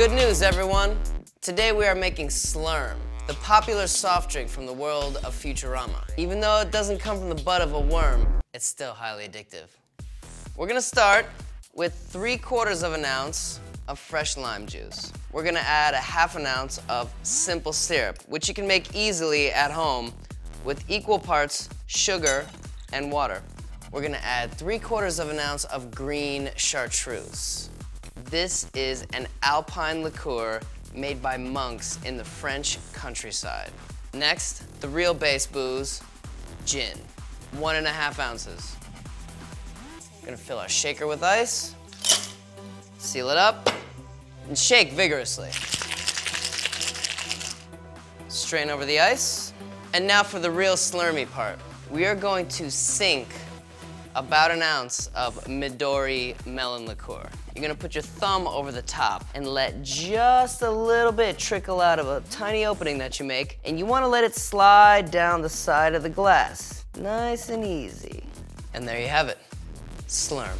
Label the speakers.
Speaker 1: Good news, everyone. Today we are making Slurm, the popular soft drink from the world of Futurama. Even though it doesn't come from the butt of a worm, it's still highly addictive. We're gonna start with three quarters of an ounce of fresh lime juice. We're gonna add a half an ounce of simple syrup, which you can make easily at home with equal parts sugar and water. We're gonna add three quarters of an ounce of green chartreuse. This is an alpine liqueur made by monks in the French countryside. Next, the real base booze, gin, one and a half ounces. Gonna fill our shaker with ice, seal it up, and shake vigorously. Strain over the ice. And now for the real slurmy part. We are going to sink about an ounce of Midori melon liqueur. You're gonna put your thumb over the top and let just a little bit trickle out of a tiny opening that you make, and you wanna let it slide down the side of the glass. Nice and easy. And there you have it, Slurm.